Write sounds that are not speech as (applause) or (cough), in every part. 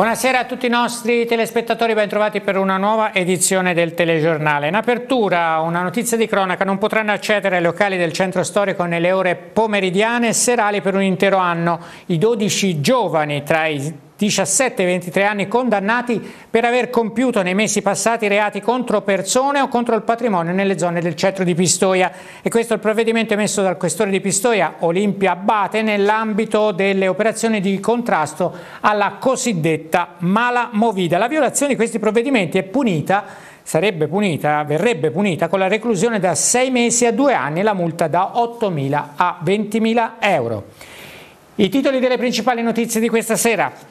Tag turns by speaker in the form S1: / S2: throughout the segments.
S1: Buonasera a tutti i nostri telespettatori, ben trovati per una nuova edizione del telegiornale. In apertura una notizia di cronaca, non potranno accedere ai locali del centro storico nelle ore pomeridiane e serali per un intero anno i 12 giovani tra i 17 e 23 anni condannati per aver compiuto nei mesi passati reati contro persone o contro il patrimonio nelle zone del centro di Pistoia. E questo è il provvedimento emesso dal questore di Pistoia, Olimpia Abate, nell'ambito delle operazioni di contrasto alla cosiddetta mala movida. La violazione di questi provvedimenti è punita sarebbe punita, verrebbe punita con la reclusione da 6 mesi a 2 anni e la multa da 8.000 a 20.000 euro. I titoli delle principali notizie di questa sera.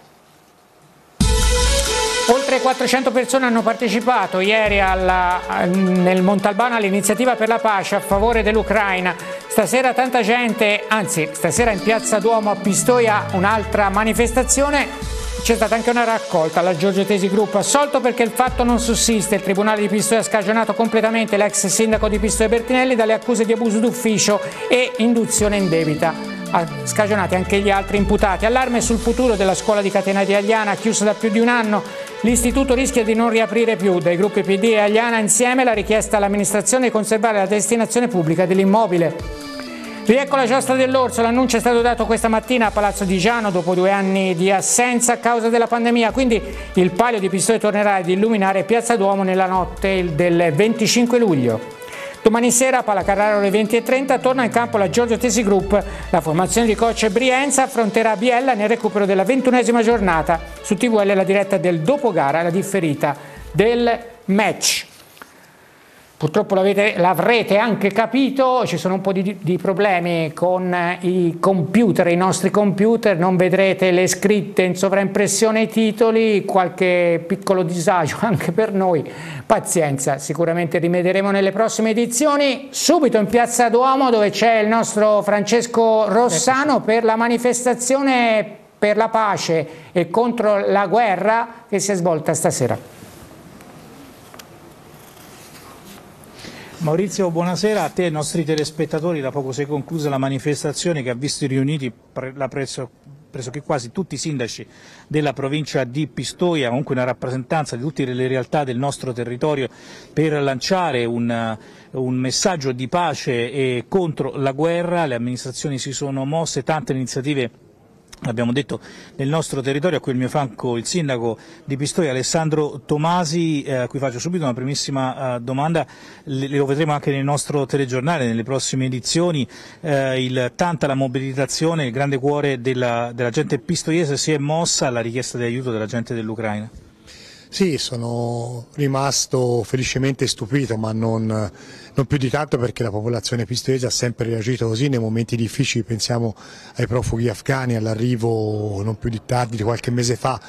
S1: Oltre 400 persone hanno partecipato ieri alla, nel Montalbano all'iniziativa per la pace a favore dell'Ucraina. Stasera tanta gente, anzi stasera in piazza Duomo a Pistoia un'altra manifestazione. C'è stata anche una raccolta alla Giorgio Tesi Group, assolto perché il fatto non sussiste. Il Tribunale di Pistoia ha scagionato completamente l'ex sindaco di Pistoia Bertinelli dalle accuse di abuso d'ufficio e induzione indebita ha scagionati anche gli altri imputati. Allarme sul futuro della scuola di Catena di Agliana, chiusa da più di un anno. L'istituto rischia di non riaprire più. Dai gruppi PD e Agliana insieme la richiesta all'amministrazione di conservare la destinazione pubblica dell'immobile. Riecco la giostra dell'Orso, l'annuncio è stato dato questa mattina a Palazzo di Giano dopo due anni di assenza a causa della pandemia, quindi il palio di Pistoia tornerà ad illuminare Piazza Duomo nella notte del 25 luglio. Domani sera a Palacarraro alle 20.30 torna in campo la Giorgio Tesi Group. La formazione di coach Brienza affronterà Biella nel recupero della ventunesima giornata. Su TVL la diretta del dopo gara, la differita del match. Purtroppo l'avrete anche capito, ci sono un po' di, di, problemi con i computer, i nostri computer, non vedrete le scritte in sovraimpressione i titoli, qualche piccolo disagio (laughs) anche per noi, pazienza, sicuramente rimedieremo nelle prossime edizioni. Subito in Piazza Duomo dove c'è il nostro Francesco Rossano per la manifestazione per la pace e contro la guerra che si è svolta stasera.
S2: Maurizio, buonasera a te e ai nostri telespettatori. Da poco si è conclusa la manifestazione che ha visto riuniti pressoché quasi tutti i sindaci della provincia di Pistoia, comunque una rappresentanza di tutte le realtà del nostro territorio per lanciare un, un messaggio di pace e contro la guerra. Le amministrazioni si sono mosse, tante iniziative Abbiamo detto nel nostro territorio, a cui il mio fianco il sindaco di Pistoia Alessandro Tomasi, eh, a cui faccio subito una primissima eh, domanda, le, lo vedremo anche nel nostro telegiornale, nelle prossime edizioni, eh, il, tanta la mobilitazione, il grande cuore della, della gente pistoiese si è mossa alla richiesta di aiuto della gente dell'Ucraina.
S3: Sì, sono rimasto felicemente stupito, ma non, non, più di tanto perché la popolazione pistoiese ha sempre reagito così nei momenti difficili, pensiamo ai profughi afghani, all'arrivo non più di tardi di qualche mese fa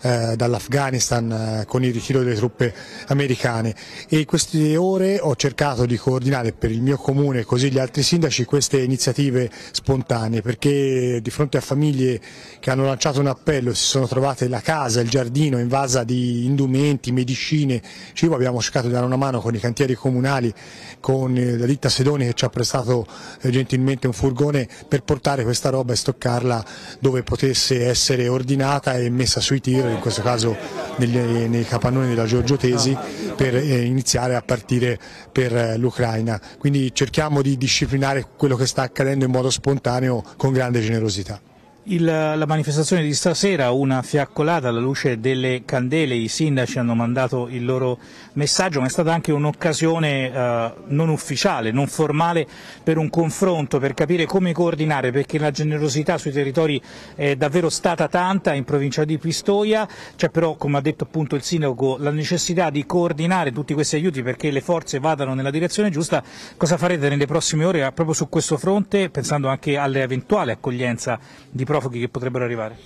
S3: eh, dall'Afghanistan eh, con il ritiro delle truppe americane. E in queste ore ho cercato di coordinare per il mio comune e così gli altri sindaci queste iniziative spontanee perché di fronte a famiglie che hanno lanciato un appello si sono trovate la casa, il giardino invasa di indumenti, medicine, cibo, abbiamo cercato di dare una mano con i cantieri comunali, con eh, la ditta Sedoni che ci ha prestato gentilmente un furgone per portare questa roba e stoccarla dove potesse essere ordinata e messa sui tir in questo caso negli, nei capannoni della Giorgio Tesi, per eh, iniziare a partire per eh, l'Ucraina. Quindi cerchiamo di disciplinare quello che sta accadendo in modo spontaneo con grande generosità.
S2: Il, la manifestazione di stasera, una fiaccolata alla luce delle candele, i sindaci hanno mandato il loro messaggio, ma è stata anche un'occasione eh, non ufficiale, non formale per un confronto, per capire come coordinare, perché la generosità sui territori è davvero stata tanta in provincia di Pistoia, c'è però, come ha detto appunto il sindaco, la necessità di coordinare tutti questi aiuti perché le forze vadano nella direzione giusta. Cosa farete nelle prossime ore proprio su questo fronte, pensando anche all'eventuale accoglienza di profughi che potrebbero arrivare?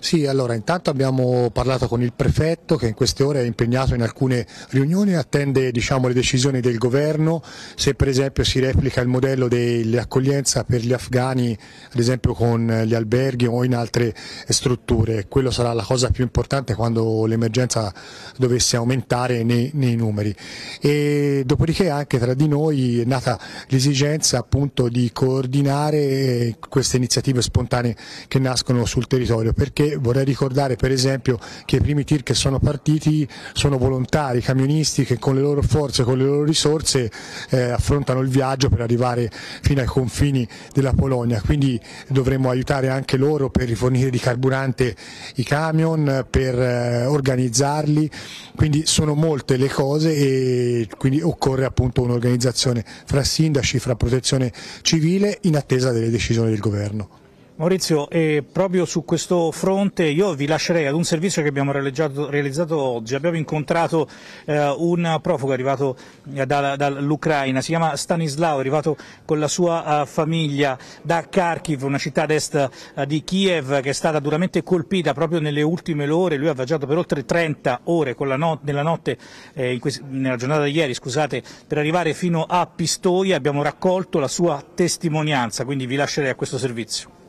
S3: Sì, allora intanto abbiamo parlato con il prefetto che in queste ore è impegnato in alcune riunioni attende diciamo, le decisioni del governo, se per esempio si replica il modello dell'accoglienza per gli afghani, ad esempio con gli alberghi o in altre strutture, quello sarà la cosa più importante quando l'emergenza dovesse aumentare nei, nei numeri. E dopodiché anche tra di noi è nata l'esigenza appunto di coordinare queste iniziative spontanee che nascono sul territorio perché vorrei ricordare per esempio che i primi tir che sono partiti sono volontari, camionisti che con le loro forze, con le loro risorse eh, affrontano il viaggio per arrivare fino ai confini della Polonia, quindi dovremmo aiutare anche loro per rifornire di carburante i camion, per eh, organizzarli, quindi sono molte le cose e quindi occorre appunto un'organizzazione fra sindaci, fra protezione civile in attesa delle decisioni del governo.
S4: Maurizio, eh, proprio su questo fronte io vi lascerei ad un servizio che abbiamo realizzato, realizzato oggi. Abbiamo incontrato eh, un profugo arrivato eh, dall'Ucraina, si chiama Stanislao, è arrivato con la sua uh, famiglia da Kharkiv, una città ad est uh, di Kiev che è stata duramente colpita proprio nelle ultime ore. Lui ha viaggiato per oltre 30 ore no nella notte, eh, nella giornata di ieri, scusate, per arrivare fino a Pistoia. Abbiamo raccolto la sua testimonianza, quindi vi lascerei a questo servizio.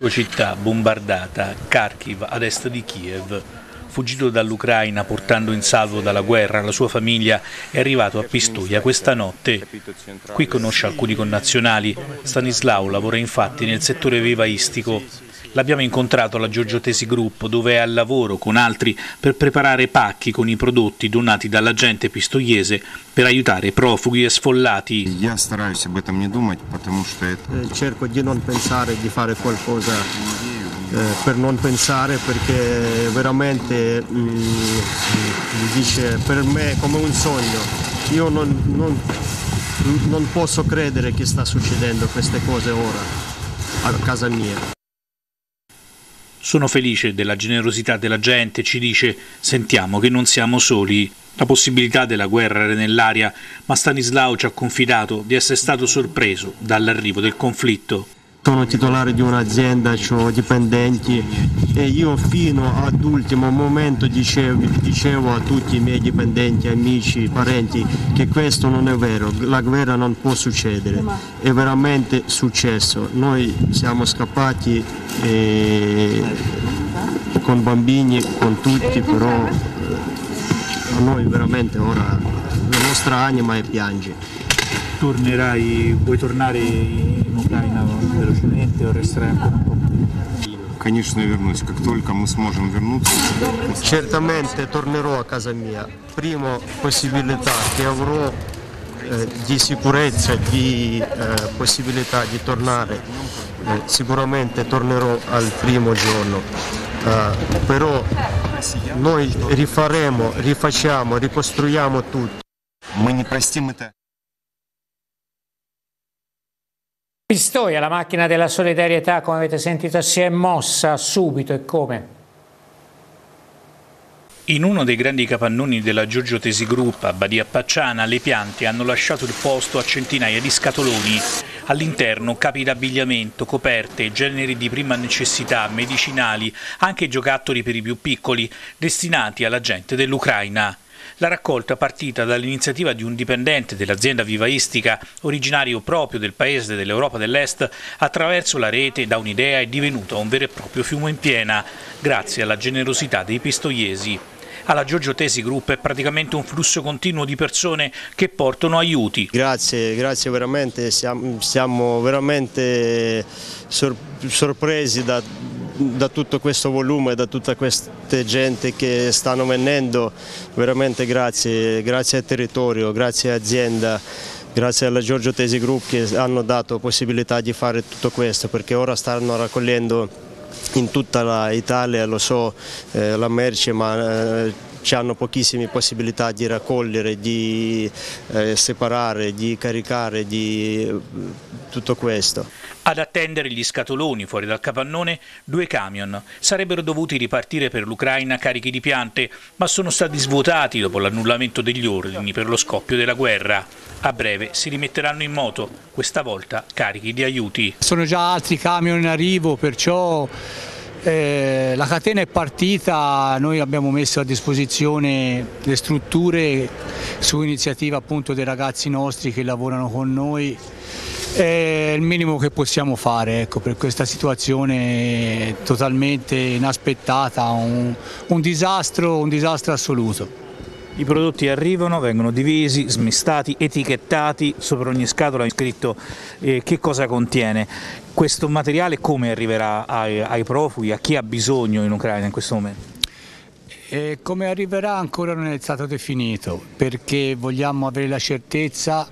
S2: Sua città bombardata, Kharkiv, ad est di Kiev. Fuggito dall'Ucraina portando in salvo dalla guerra la sua famiglia, è arrivato a Pistoia questa notte. Qui conosce alcuni connazionali. Stanislao lavora infatti nel settore vivaistico L'abbiamo incontrato alla Giorgio Tesi Group, dove è al lavoro con altri per preparare pacchi con i prodotti donati dalla gente pistoiese per aiutare profughi e sfollati.
S5: Eh, cerco di non pensare di fare qualcosa eh, per non pensare perché veramente mm, mi dice per me è come un sogno. Io non, non, non posso credere che sta succedendo queste cose ora a casa mia.
S2: Sono felice della generosità della gente, ci dice, sentiamo che non siamo soli. La possibilità della guerra era nell'aria, ma Stanislao ci ha confidato di essere stato sorpreso dall'arrivo del conflitto
S5: sono titolare di un'azienda, ho dipendenti e io fino ad ultimo momento dicevo, dicevo, a tutti i miei dipendenti, amici, parenti che questo non è vero, la guerra non può succedere, è veramente successo. Noi siamo scappati e... con bambini, con tutti, però eh, a noi veramente ora la nostra anima è piange
S4: tornerai, vuoi tornare in Ucraina velocemente o resterai ancora un po'?
S5: Конечно, вернусь. Как только мы сможем вернуться. Certamente tornerò a casa mia. Prima possibilità che avrò eh, di sicurezza, di eh, possibilità di tornare, eh, sicuramente tornerò al primo giorno. Eh, però noi rifaremo, rifacciamo, ricostruiamo tutto. Мы не простим это.
S1: Pistoia, la macchina della solidarietà, come avete sentito, si è mossa subito e come?
S2: In uno dei grandi capannoni della Giorgio Tesi Group a Badia Pacciana le piante hanno lasciato il posto a centinaia di scatoloni. All'interno capi d'abbigliamento, coperte, generi di prima necessità, medicinali, anche giocattoli per i più piccoli, destinati alla gente dell'Ucraina. La raccolta partita dall'iniziativa di un dipendente dell'azienda vivaistica originario proprio del paese dell'Europa dell'Est attraverso la rete da un'idea è divenuta un vero e proprio fiume in piena grazie alla generosità dei pistoiesi alla Giorgio Tesi Group è praticamente un flusso continuo di persone che portano aiuti.
S5: Grazie, grazie veramente, siamo, siamo veramente sor sorpresi da, da tutto questo volume, da tutta questa gente che stanno venendo, veramente grazie, grazie al territorio, grazie all'azienda grazie alla Giorgio Tesi Group che hanno dato possibilità di fare tutto questo perché ora stanno raccogliendo in tutta l'Italia, lo so, eh, la merce ma eh, hanno pochissime possibilità di raccogliere, di eh, separare, di caricare, di eh, tutto questo.
S2: Ad attendere gli scatoloni fuori dal capannone due camion. Sarebbero dovuti ripartire per l'Ucraina carichi di piante, ma sono stati svuotati dopo l'annullamento degli ordini per lo scoppio della guerra. A breve si rimetteranno in moto, questa volta carichi di aiuti.
S6: Sono già altri camion in arrivo, perciò eh, la catena è partita, noi abbiamo messo a disposizione le strutture su iniziativa appunto dei ragazzi nostri che lavorano con noi è il minimo che possiamo fare ecco, per questa situazione totalmente inaspettata, un, un, disastro, un disastro assoluto.
S2: I prodotti arrivano, vengono divisi, smistati, etichettati, sopra ogni scatola è scritto eh, che cosa contiene. Questo materiale come arriverà ai, ai profughi, a chi ha bisogno in Ucraina in questo momento?
S6: E come arriverà ancora non è stato definito perché vogliamo avere la certezza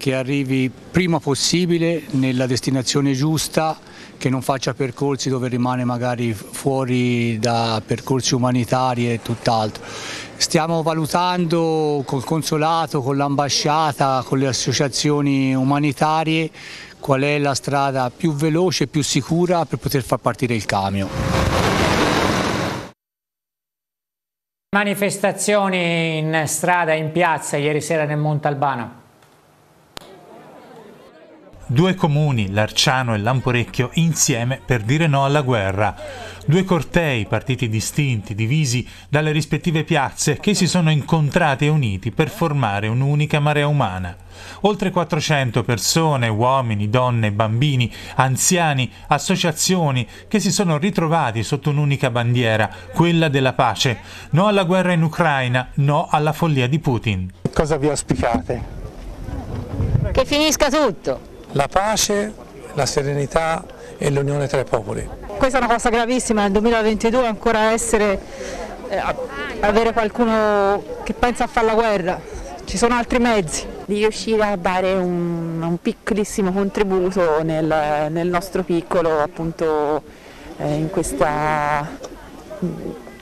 S6: che arrivi prima possibile nella destinazione giusta, che non faccia percorsi dove rimane magari fuori da percorsi umanitari e tutt'altro. Stiamo valutando col consolato, con l'ambasciata, con le associazioni umanitarie qual è la strada più veloce e più sicura per poter far partire il camion.
S1: Manifestazioni in strada in piazza ieri sera nel Montalbano.
S4: Due comuni, Larciano e Lamporecchio, insieme per dire no alla guerra. Due cortei, partiti distinti, divisi dalle rispettive piazze, che si sono incontrati e uniti per formare un'unica marea umana. Oltre 400 persone, uomini, donne, bambini, anziani, associazioni che si sono ritrovati sotto un'unica bandiera, quella della pace. No alla guerra in Ucraina, no alla follia di Putin.
S7: Cosa vi auspicate?
S8: Che finisca tutto
S7: la pace, la serenità e l'unione tra i popoli.
S8: Questa è una cosa gravissima nel 2022 ancora essere, eh, avere qualcuno che pensa a fare la guerra, ci sono altri mezzi.
S9: Di riuscire a dare un, un piccolissimo contributo nel, nel, nostro piccolo appunto eh, in questa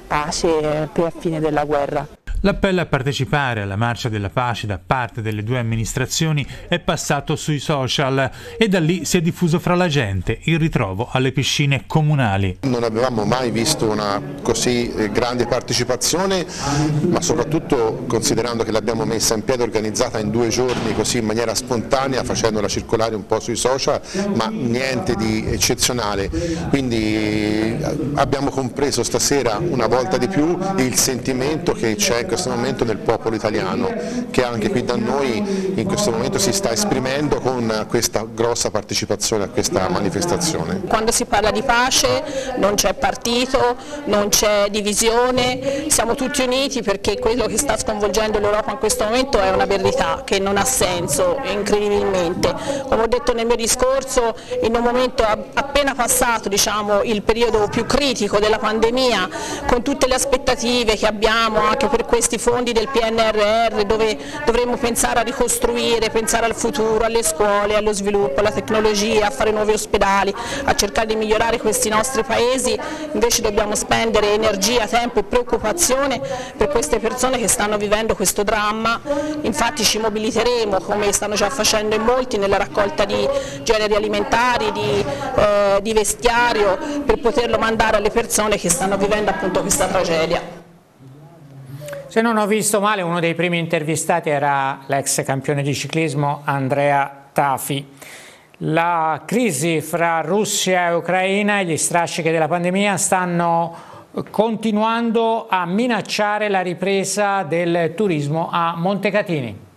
S9: pace per fine della guerra.
S4: L'appello a partecipare alla Marcia della Pace da parte delle due amministrazioni è passato sui social e da lì si è diffuso fra la gente il ritrovo alle piscine comunali.
S10: Non avevamo mai visto una così eh, grande partecipazione, ma soprattutto considerando che l'abbiamo messa in piedi organizzata in due giorni così in maniera spontanea, facendola circolare un po' sui social, ma niente di eccezionale. Quindi eh, abbiamo compreso stasera una volta di più il sentimento che c'è questo momento nel popolo italiano che anche qui da noi in questo momento si sta esprimendo con questa grossa partecipazione a questa manifestazione.
S11: Quando si parla di pace non c'è partito, non c'è divisione, siamo tutti uniti perché quello che sta sconvolgendo l'Europa in questo momento è una verità che non ha senso incredibilmente. Come ho detto nel mio discorso, in un momento appena passato diciamo, il periodo più critico della pandemia, con tutte le aspettative che abbiamo anche per questo questi fondi del PNRR dove dovremmo pensare a ricostruire, pensare al futuro, alle scuole, allo sviluppo, alla tecnologia, a fare nuovi ospedali, a cercare di migliorare questi nostri paesi, invece dobbiamo spendere energia, tempo e preoccupazione per queste persone che stanno vivendo questo dramma, infatti ci mobiliteremo come stanno già facendo in molti nella raccolta di generi alimentari, di, eh, di vestiario per poterlo mandare alle persone che stanno vivendo appunto questa tragedia.
S1: Se non ho visto male, uno dei primi intervistati era l'ex campione di ciclismo Andrea Tafi. La crisi fra Russia e Ucraina e gli strascichi della pandemia stanno continuando a minacciare la ripresa del turismo a Montecatini.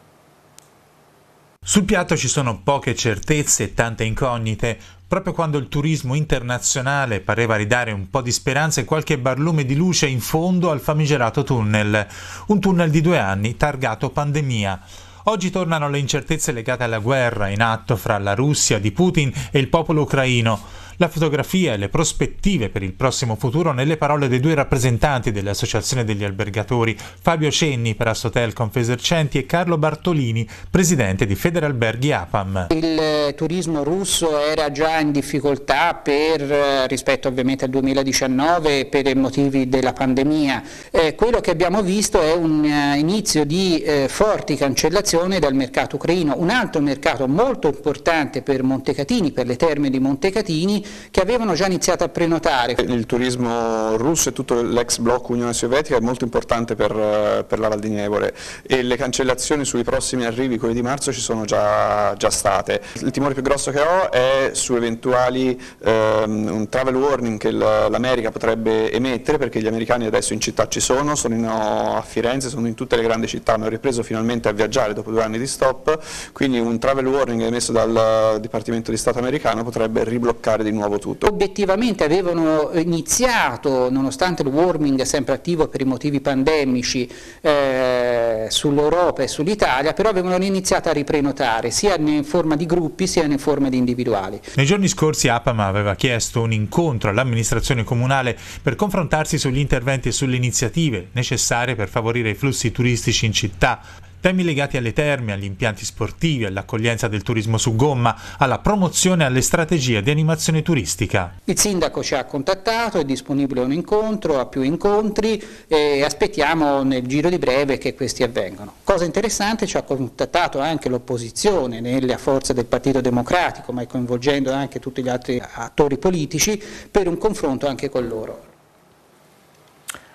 S4: Sul piatto ci sono poche certezze e tante incognite, proprio quando il turismo internazionale pareva ridare un po' di speranza e qualche barlume di luce in fondo al famigerato tunnel, un tunnel di due anni targato pandemia. Oggi tornano le incertezze legate alla guerra in atto fra la Russia di Putin e il popolo ucraino la fotografia e le prospettive per il prossimo futuro nelle parole dei due rappresentanti dell'Associazione degli Albergatori, Fabio Cenni per Assotel Confesercenti e Carlo Bartolini, presidente di Federalberghi APAM.
S12: Il turismo russo era già in difficoltà per, rispetto ovviamente al 2019 per i motivi della pandemia. Eh, quello che abbiamo visto è un uh, inizio di eh, forti cancellazioni dal mercato ucraino, un altro mercato molto importante per Montecatini, per le terme di Montecatini, che avevano già iniziato a prenotare.
S13: Il turismo russo e tutto l'ex blocco Unione Sovietica è molto importante per, per, la Val di Nievole e le cancellazioni sui prossimi arrivi, quelli di marzo, ci sono già, già state. Il timore più grosso che ho è su eventuali ehm, un travel warning che l'America potrebbe emettere perché gli americani adesso in città ci sono, sono in, a Firenze, sono in tutte le grandi città, hanno ripreso finalmente a viaggiare dopo due anni di stop, quindi un travel warning emesso dal Dipartimento di Stato americano potrebbe ribloccare di nuovo nuovo tutto.
S12: Obiettivamente avevano iniziato, nonostante il warming sempre attivo per i motivi pandemici eh, sull'Europa e sull'Italia, però avevano iniziato a riprenotare sia in forma di gruppi sia in forma di individuali.
S4: Nei giorni scorsi APAM aveva chiesto un incontro all'amministrazione comunale per confrontarsi sugli interventi e sulle iniziative necessarie per favorire i flussi turistici in città Temi legati alle terme, agli impianti sportivi, all'accoglienza del turismo su gomma, alla promozione e alle strategie di animazione turistica.
S12: Il sindaco ci ha contattato, è disponibile un incontro, a più incontri e aspettiamo nel giro di breve che questi avvengano. Cosa interessante, ci ha contattato anche l'opposizione nelle forze del Partito Democratico, ma coinvolgendo anche tutti gli altri attori politici, per un confronto anche con loro.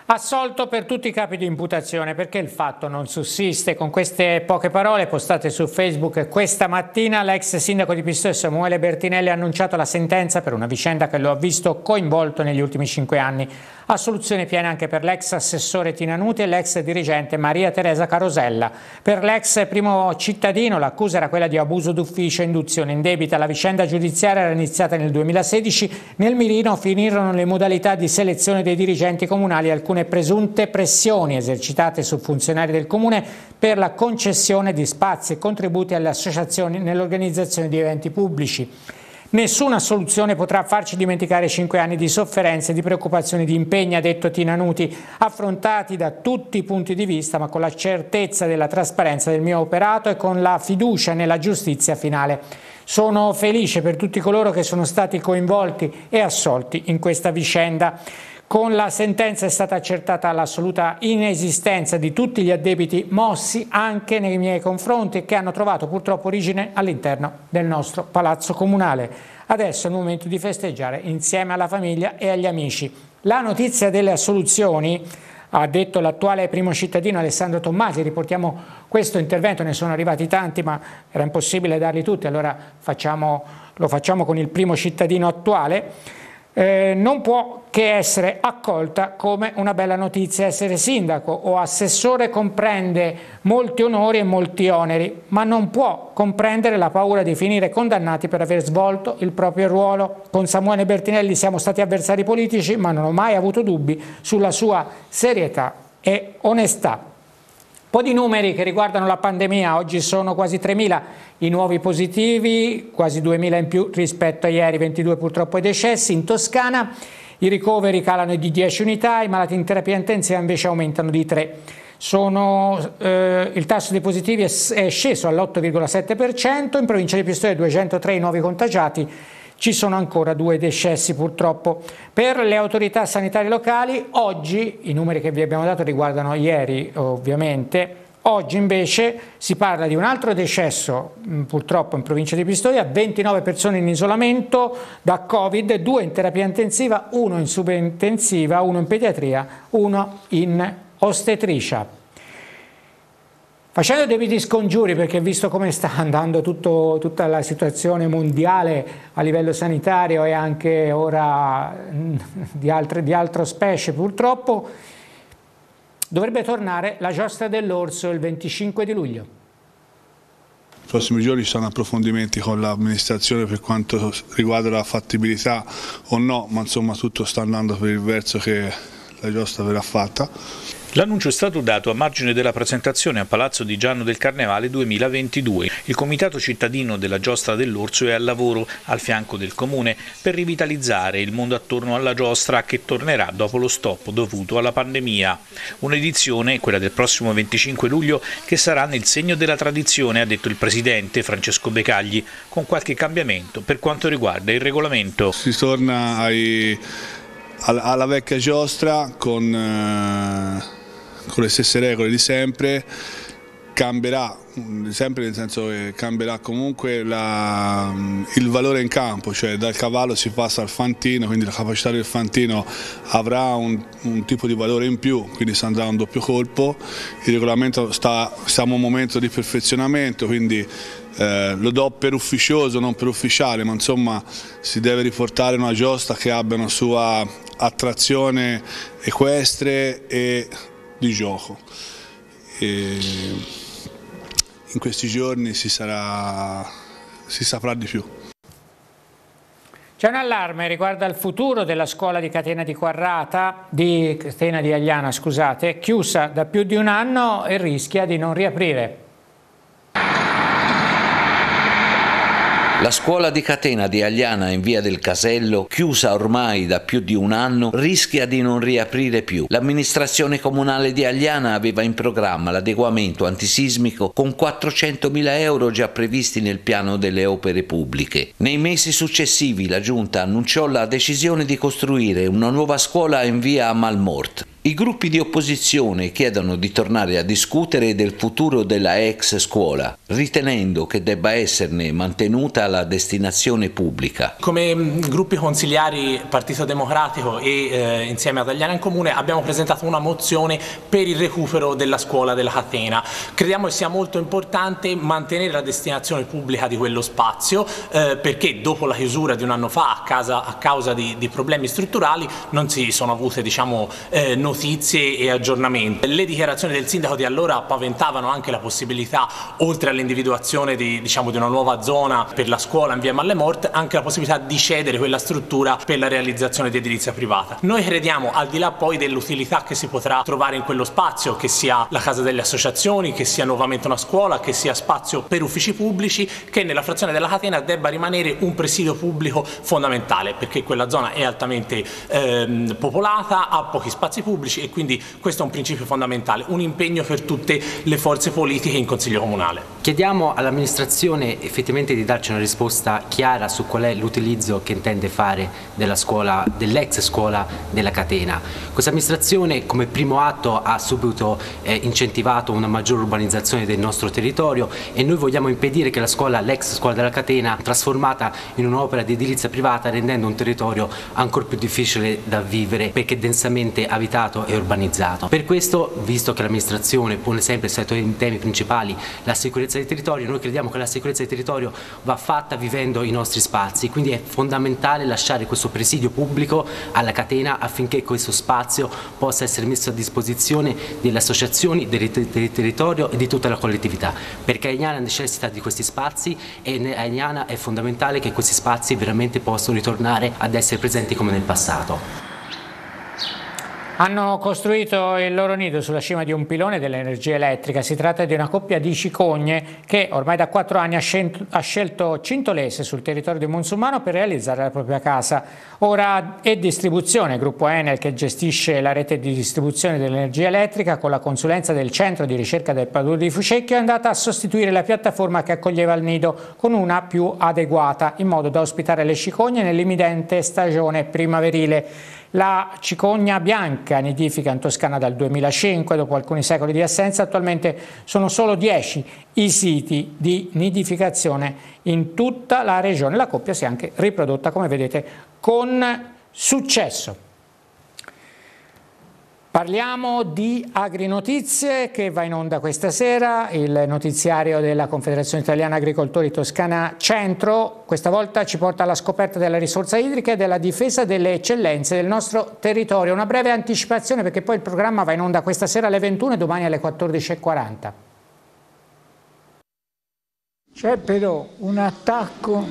S1: Assolto per tutti i capi di imputazione perché il fatto non sussiste. Con queste poche parole postate su Facebook questa mattina l'ex sindaco di Pistoia Samuele Bertinelli ha annunciato la sentenza per una vicenda che lo ha visto coinvolto negli ultimi cinque anni. Assoluzione piena anche per l'ex assessore Tinanuti e l'ex dirigente Maria Teresa Carosella. Per l'ex primo cittadino l'accusa era quella di abuso d'ufficio e induzione in debita. La vicenda giudiziaria era iniziata nel 2016. Nel mirino finirono le modalità di selezione dei dirigenti comunali e alcune presunte pressioni esercitate su funzionari del comune per la concessione di spazi e contributi alle associazioni nell'organizzazione di eventi pubblici. Nessuna soluzione potrà farci dimenticare cinque anni di sofferenze, di preoccupazioni, di impegni, ha detto Tinanuti, affrontati da tutti i punti di vista, ma con la certezza della trasparenza del mio operato e con la fiducia nella giustizia finale. Sono felice per tutti coloro che sono stati coinvolti e assolti in questa vicenda. Con la sentenza è stata accertata l'assoluta inesistenza di tutti gli addebiti mossi anche nei miei confronti che hanno trovato purtroppo origine all'interno del nostro palazzo comunale. Adesso è il momento di festeggiare insieme alla famiglia e agli amici. La notizia delle assoluzioni ha detto l'attuale primo cittadino Alessandro Tommasi, riportiamo questo intervento, ne sono arrivati tanti ma era impossibile darli tutti, allora facciamo, lo facciamo con il primo cittadino attuale eh, non può che essere accolta come una bella notizia. Essere sindaco o assessore comprende molti onori e molti oneri, ma non può comprendere la paura di finire condannati per aver svolto il proprio ruolo. Con Samuele Bertinelli siamo stati avversari politici, ma non ho mai avuto dubbi sulla sua serietà e onestà po' di numeri che riguardano la pandemia, oggi sono quasi 3.000 i nuovi positivi, quasi 2.000 in più rispetto a ieri, 22 purtroppo i decessi. In Toscana i ricoveri calano di 10 unità, i malati in terapia intensiva invece aumentano di 3. Sono, eh, il tasso dei positivi è, è sceso all'8,7%, in provincia di Pistoia 203 i nuovi contagiati, ci sono ancora due decessi purtroppo. Per le autorità sanitarie locali oggi, i numeri che vi abbiamo dato riguardano ieri ovviamente, oggi invece si parla di un altro decesso purtroppo in provincia di Pistoia, 29 persone in isolamento da Covid, due in terapia intensiva, uno in subintensiva, uno in pediatria, uno in ostetricia. Facendo debiti scongiuri, perché visto come sta andando tutto, tutta la situazione mondiale a livello sanitario e anche ora di, altre, di altro specie purtroppo, dovrebbe tornare la giostra dell'orso il 25 di luglio.
S14: I prossimi giorni ci saranno approfondimenti con l'amministrazione per quanto riguarda la fattibilità o no, ma insomma tutto sta andando per il verso che la giostra verrà fatta.
S15: L'annuncio è stato dato a margine della presentazione a Palazzo di Gianno del Carnevale 2022. Il Comitato cittadino della Giostra dell'Orso è al lavoro al fianco del Comune per rivitalizzare il mondo attorno alla giostra che tornerà dopo lo stop dovuto alla pandemia. Un'edizione, quella del prossimo 25 luglio, che sarà nel segno della tradizione, ha detto il Presidente Francesco Becagli, con qualche cambiamento per quanto riguarda il regolamento.
S14: Si torna ai, alla vecchia giostra con... Eh con le stesse regole di sempre, cambierà, sempre nel senso che cambierà comunque la, il valore in campo, cioè dal cavallo si passa al fantino, quindi la capacità del fantino avrà un, un tipo di valore in più, quindi si andrà a un doppio colpo, il regolamento sta, siamo a un momento di perfezionamento, quindi eh, lo do per ufficioso, non per ufficiale, ma insomma si deve riportare una giostra che abbia una sua attrazione equestre e di gioco. E in questi giorni si, sarà, si saprà di più.
S1: C'è un allarme riguardo al futuro della scuola di Catena di Quarrata, di Catena di Agliana, scusate, chiusa da più di un anno e rischia di non riaprire.
S16: La scuola di catena di Agliana in via del Casello, chiusa ormai da più di un anno, rischia di non riaprire più. L'amministrazione comunale di Agliana aveva in programma l'adeguamento antisismico con 400.000 euro già previsti nel piano delle opere pubbliche. Nei mesi successivi la giunta annunciò la decisione di costruire una nuova scuola in via Malmort. I gruppi di opposizione chiedono di tornare a discutere del futuro della ex scuola, ritenendo che debba esserne mantenuta la destinazione pubblica.
S17: Come mm, gruppi consigliari Partito Democratico e eh, insieme a Tagliana in Comune abbiamo presentato una mozione per il recupero della scuola della catena. Crediamo che sia molto importante mantenere la destinazione pubblica di quello spazio eh, perché dopo la chiusura di un anno fa a, casa, a causa di, di, problemi strutturali non si sono avute diciamo, eh, notizie notizie e aggiornamenti. Le dichiarazioni del sindaco di allora paventavano anche la possibilità, oltre all'individuazione di, diciamo, di, una nuova zona per la scuola in via Mallemort, anche la possibilità di cedere quella struttura per la realizzazione di edilizia privata. Noi crediamo, al di là poi dell'utilità che si potrà trovare in quello spazio, che sia la casa delle associazioni, che sia nuovamente una scuola, che sia spazio per uffici pubblici, che nella frazione della catena debba rimanere un presidio pubblico fondamentale, perché quella zona è altamente ehm, popolata, ha pochi spazi pubblici, pubblici e quindi questo è un principio fondamentale, un impegno per tutte le forze politiche in Consiglio Comunale.
S18: Chiediamo all'amministrazione effettivamente di darci una risposta chiara su qual è l'utilizzo che intende fare della scuola, dell'ex scuola della catena. Questa amministrazione come primo atto ha subito eh, incentivato una maggiore urbanizzazione del nostro territorio e noi vogliamo impedire che la scuola, l'ex scuola della catena, trasformata in un'opera di edilizia privata rendendo un territorio ancora più difficile da vivere perché densamente abitato e urbanizzato. Per questo, visto che l'amministrazione pone sempre i temi principali, la sicurezza sicurezza del territorio, noi crediamo che la sicurezza del territorio va fatta vivendo i nostri spazi, quindi è fondamentale lasciare questo presidio pubblico alla catena affinché questo spazio possa essere messo a disposizione delle associazioni, del, del territorio e di tutta la collettività, perché Agnana necessita di questi spazi e Agnana è fondamentale che questi spazi veramente possano ritornare ad essere presenti come nel passato.
S1: Hanno costruito il loro nido sulla cima di un pilone dell'energia elettrica. Si tratta di una coppia di cicogne che ormai da quattro anni ha scelto Cintolese sul territorio di Monsumano per realizzare la propria casa. Ora è distribuzione, gruppo Enel che gestisce la rete di distribuzione dell'energia elettrica con la consulenza del centro di ricerca del Paduro di Fucecchio è andata a sostituire la piattaforma che accoglieva il nido con una più adeguata in modo da ospitare le cicogne nell'imminente stagione primaverile. La cicogna bianca nidifica in Toscana dal 2005, dopo alcuni secoli di assenza, attualmente sono solo 10 i siti di nidificazione in tutta la regione. La coppia si è anche riprodotta, come vedete, con successo. Parliamo di Agrinotizie che va in onda questa sera, il notiziario della Confederazione Italiana Agricoltori Toscana Centro, questa volta ci porta alla scoperta della risorsa idrica e della difesa delle eccellenze del nostro territorio. Una breve anticipazione perché poi il programma va in onda questa sera alle 21 e domani alle 14.40.
S19: C'è però un attacco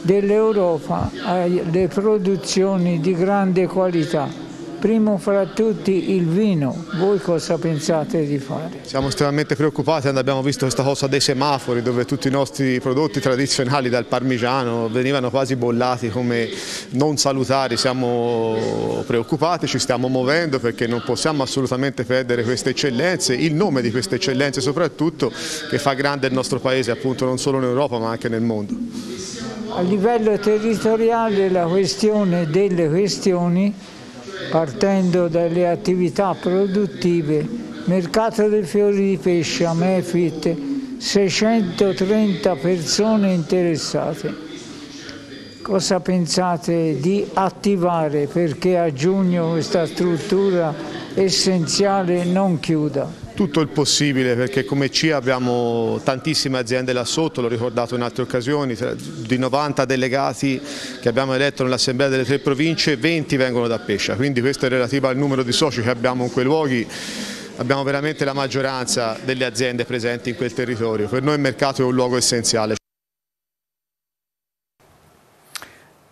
S19: dell'Europa alle produzioni di grande qualità primo fra tutti il vino. Voi cosa pensate di fare?
S20: Siamo estremamente preoccupati abbiamo visto questa cosa dei semafori dove tutti i nostri prodotti tradizionali dal parmigiano venivano quasi bollati come non salutari. Siamo preoccupati, ci stiamo muovendo perché non possiamo assolutamente perdere queste eccellenze, il nome di queste eccellenze soprattutto che fa grande il nostro paese appunto non solo in Europa ma anche nel mondo.
S19: A livello territoriale la questione delle questioni partendo dalle attività produttive, mercato dei fiori di pesce, Amefit, 630 persone interessate. Cosa pensate di attivare perché a giugno questa struttura essenziale non chiuda?
S20: Tutto il possibile perché come C abbiamo tantissime aziende là sotto, l'ho ricordato in altre occasioni, di 90 delegati che abbiamo eletto nell'assemblea delle tre province, 20 vengono da Pescia, quindi questo è relativo al numero di soci che abbiamo in quei luoghi abbiamo veramente la maggioranza delle aziende presenti in quel territorio. Per noi il mercato è un luogo essenziale.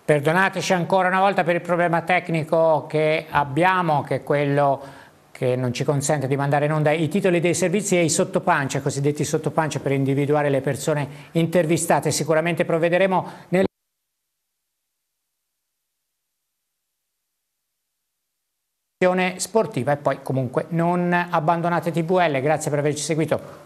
S1: Perdonateci ancora una volta per il problema tecnico che abbiamo, che è quello che non ci consente di mandare in onda i titoli dei servizi e i sottopancia, cosiddetti sottopancia per individuare le persone intervistate. Sicuramente provvederemo nel sportiva e poi comunque non abbandonate TVL, grazie per averci seguito.